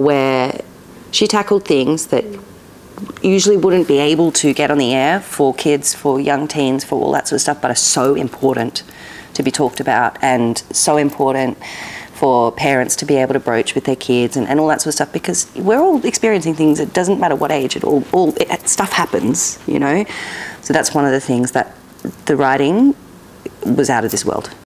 where she tackled things that usually wouldn't be able to get on the air for kids, for young teens, for all that sort of stuff, but are so important to be talked about and so important for parents to be able to broach with their kids and, and all that sort of stuff because we're all experiencing things. It doesn't matter what age, it all, all it, stuff happens, you know. So that's one of the things that the writing was out of this world.